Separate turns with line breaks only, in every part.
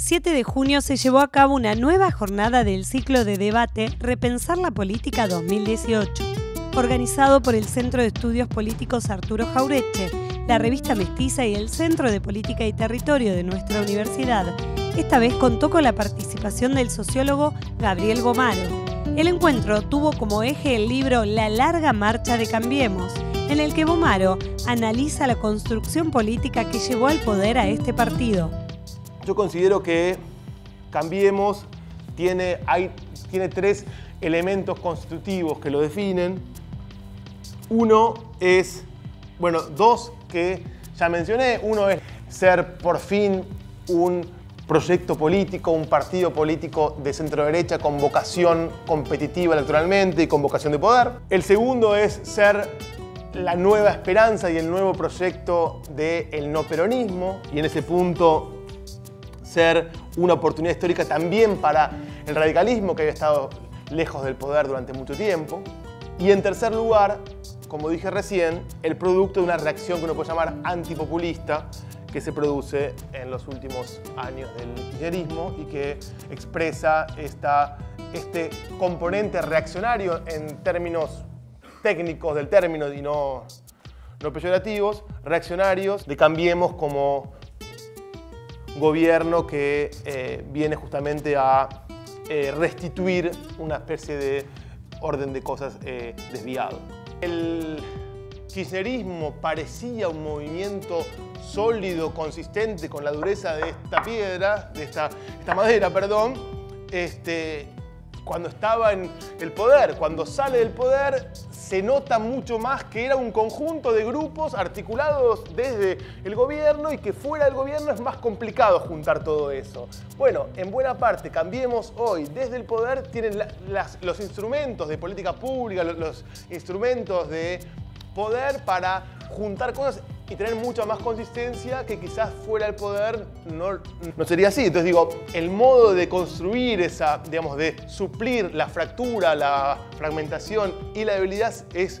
El 7 de junio se llevó a cabo una nueva jornada del ciclo de debate Repensar la Política 2018, organizado por el Centro de Estudios Políticos Arturo Jaureche, la revista Mestiza y el Centro de Política y Territorio de nuestra universidad. Esta vez contó con la participación del sociólogo Gabriel Gomaro. El encuentro tuvo como eje el libro La larga marcha de Cambiemos, en el que Bomaro analiza la construcción política que llevó al poder a este partido.
Yo considero que Cambiemos tiene, hay, tiene tres elementos constitutivos que lo definen. Uno es, bueno, dos que ya mencioné. Uno es ser por fin un proyecto político, un partido político de centro derecha con vocación competitiva electoralmente y con vocación de poder. El segundo es ser la nueva esperanza y el nuevo proyecto del no peronismo y en ese punto ser una oportunidad histórica también para el radicalismo que había estado lejos del poder durante mucho tiempo. Y en tercer lugar, como dije recién, el producto de una reacción que uno puede llamar antipopulista que se produce en los últimos años del kirchnerismo y que expresa esta, este componente reaccionario en términos técnicos del término y no, no peyorativos, reaccionarios, de Cambiemos como gobierno que eh, viene justamente a eh, restituir una especie de orden de cosas eh, desviado. El kirchnerismo parecía un movimiento sólido, consistente con la dureza de esta piedra, de esta, esta madera, perdón, este, cuando estaba en el poder. Cuando sale del poder se nota mucho más que era un conjunto de grupos articulados desde el gobierno y que fuera del gobierno es más complicado juntar todo eso. Bueno, en buena parte, cambiemos hoy, desde el poder tienen los instrumentos de política pública, los instrumentos de poder para juntar cosas y tener mucha más consistencia que quizás fuera el poder no, no sería así. Entonces digo, el modo de construir esa, digamos, de suplir la fractura, la fragmentación y la debilidad es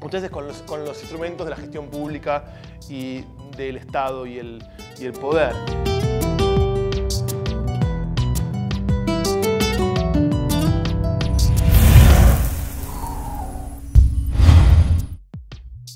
muchas veces con los, con los instrumentos de la gestión pública y del Estado y el, y el poder.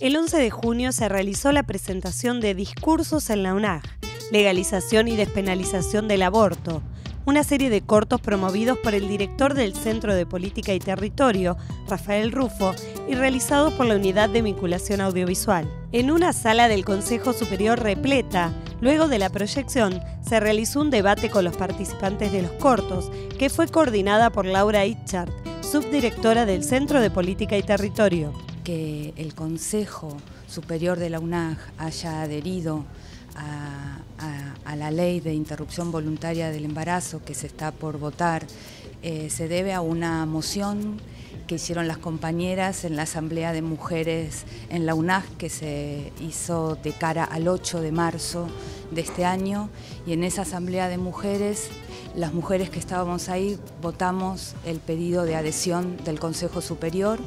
El 11 de junio se realizó la presentación de Discursos en la UNAG, Legalización y Despenalización del Aborto, una serie de cortos promovidos por el director del Centro de Política y Territorio, Rafael Rufo, y realizados por la Unidad de Vinculación Audiovisual. En una sala del Consejo Superior repleta, luego de la proyección, se realizó un debate con los participantes de los cortos, que fue coordinada por Laura Itchart, subdirectora del Centro de Política y Territorio
que el Consejo Superior de la UNAG haya adherido a, la ley de interrupción voluntaria del embarazo que se está por votar eh, se debe a una moción que hicieron las compañeras en la Asamblea de Mujeres en la UNAG que se hizo de cara al 8 de marzo de este año y en esa Asamblea de Mujeres las mujeres que estábamos ahí votamos el pedido de adhesión del Consejo Superior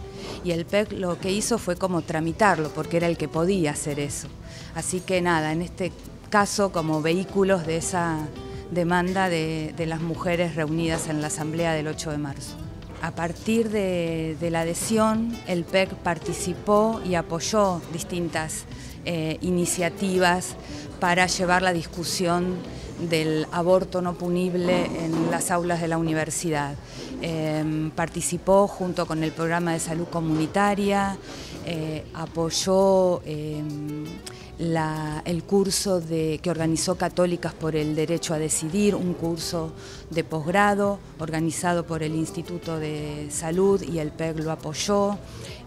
y el PEC lo que hizo fue como tramitarlo, porque era el que podía hacer eso. Así que nada, en este caso como vehículos de esa demanda de, las mujeres reunidas en la Asamblea del 8 de marzo. A partir de, la adhesión, el PEC participó y apoyó distintas eh, iniciativas para llevar la discusión del aborto no punible en las aulas de la universidad. Em, participó junto con el programa de salud comunitaria, eh, apoyó el curso que organizó Católicas por el Derecho a Decidir, un curso de posgrado organizado por el Instituto de Salud y el PEG lo apoyó.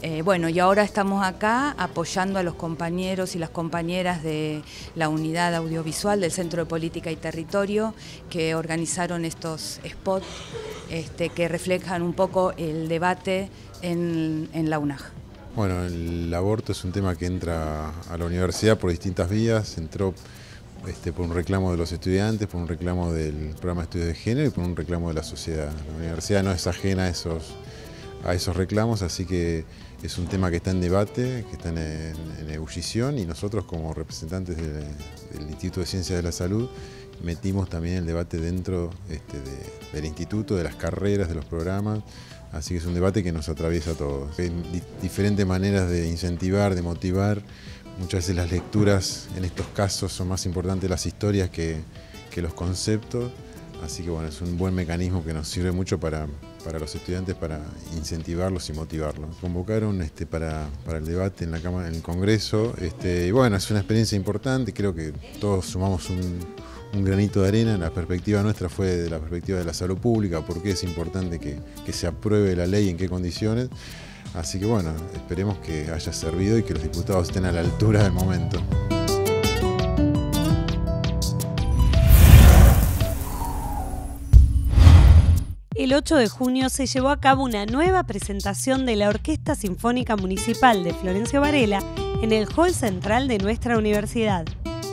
Eh, bueno, y ahora estamos acá apoyando a los compañeros y las compañeras de la unidad audiovisual del Centro de Política y Territorio que organizaron estos spots este, que reflejan un poco el debate en, en la UNAG.
Bueno, el aborto es un tema que entra a la universidad por distintas vías. Entró este, por un reclamo de los estudiantes, por un reclamo del programa de estudios de género y por un reclamo de la sociedad. La universidad no es ajena a esos, a esos reclamos, así que es un tema que está en debate, que está en, ebullición y nosotros como representantes del Instituto de Ciencias de la Salud metimos también el debate dentro este, del instituto, de las carreras, de los programas. Así que es un debate que nos atraviesa a todos. Hay diferentes maneras de incentivar, de motivar. Muchas veces las lecturas en estos casos son más importantes las historias que, los conceptos. Así que bueno, es un buen mecanismo que nos sirve mucho para, para los estudiantes para incentivarlos y motivarlos. Convocaron este, para, para el debate en la Cámara, en el Congreso, este, y bueno, es una experiencia importante, creo que todos sumamos un, un granito de arena. La perspectiva nuestra fue de la perspectiva de la salud pública, por qué es importante que, que se apruebe la ley, en qué condiciones. Así que bueno, esperemos que haya servido y que los diputados estén a la altura del momento.
El 8 de junio se llevó a cabo una nueva presentación de la Orquesta Sinfónica Municipal de Florencio Varela en el hall central de nuestra universidad.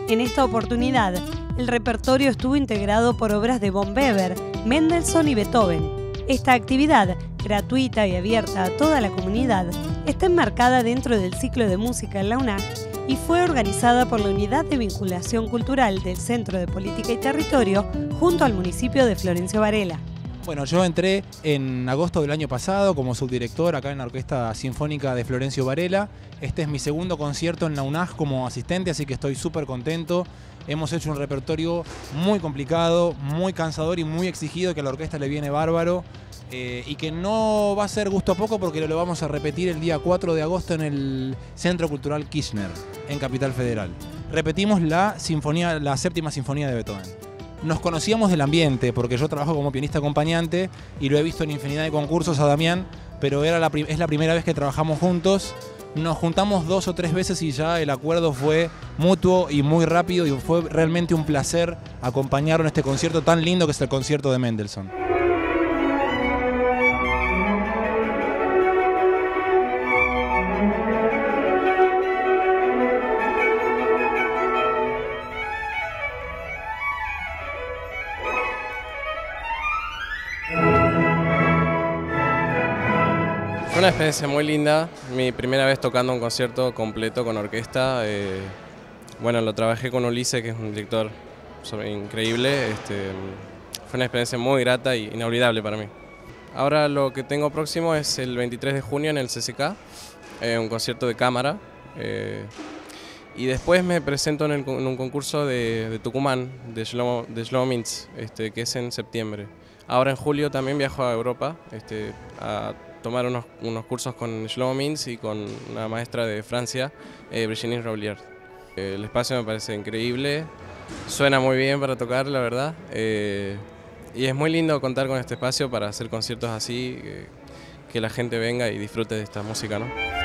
En esta oportunidad, el repertorio estuvo integrado por obras de Von Weber, Mendelssohn y Beethoven. Esta actividad, gratuita y abierta a toda la comunidad, está enmarcada dentro del ciclo de música en la UNAC y fue organizada por la Unidad de Vinculación Cultural del Centro de Política y Territorio junto al municipio de Florencio Varela.
Bueno, yo entré en agosto del año pasado como subdirector acá en la Orquesta Sinfónica de Florencio Varela. Este es mi segundo concierto en la UNAG como asistente, así que estoy súper contento. Hemos hecho un repertorio muy complicado, muy cansador y muy exigido, que a la orquesta le viene bárbaro. Eh, y que no va a ser gusto a poco porque lo vamos a repetir el día 4 de agosto en el Centro Cultural Kirchner, en Capital Federal. Repetimos la, sinfonía, la séptima sinfonía de Beethoven nos conocíamos del ambiente, porque yo trabajo como pianista acompañante y lo he visto en infinidad de concursos a Damián, pero era es la primera vez que trabajamos juntos. Nos juntamos dos o tres veces y ya el acuerdo fue mutuo y muy rápido y fue realmente un placer acompañarlo en este concierto tan lindo que es el concierto de Mendelssohn.
Fue una experiencia muy linda, mi primera vez tocando un concierto completo con orquesta. Eh, bueno, lo trabajé con Ulises, que es un director increíble. Este, fue una experiencia muy grata y inolvidable para mí. Ahora lo que tengo próximo es el 23 de junio en el CCK, eh, un concierto de cámara. Eh, y después me presento en, un concurso de, Tucumán, de Slow, de Mintz, este, que es en septiembre. Ahora en julio también viajo a Europa este, a tomar unos, unos cursos con Shlomo Mintz y con una maestra de Francia, eh, Brigitte Roulier. El espacio me parece increíble, suena muy bien para tocar, la verdad. Eh, y es muy lindo contar con este espacio para hacer conciertos así, que la gente venga y disfrute de esta música, ¿no?